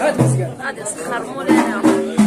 غادي نسخر مولانا.